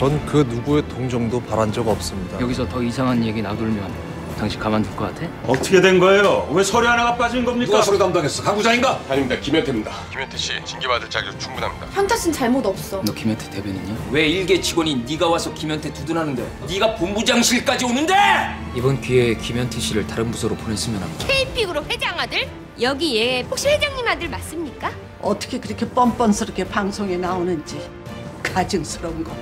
전 그 누구의 동정도 바란 적 없습니다. 여기서 더 이상한 얘기 놔둘면 당신 가만둘 것 같아? 어떻게 된 거예요? 왜 서류 하나가 빠진 겁니까? 누가 서류 담당했어? 강구장인가? 아닙니다. 김현태입니다. 김현태 씨 징계받을 자격 충분합니다. 현태 씨는 잘못 없어. 너 김현태 대변인이야? 왜 일개 직원이 네가 와서 김현태 두둔하는데 네가 본부장실까지 오는데 이번 기회에 김현태 씨를 다른 부서로 보냈으면 합니다. KP그룹 회장 아들? 여기 얘 혹시 회장님 아들 맞습니까? 어떻게 그렇게 뻔뻔스럽게 방송에 나오는지 가증스러운 거.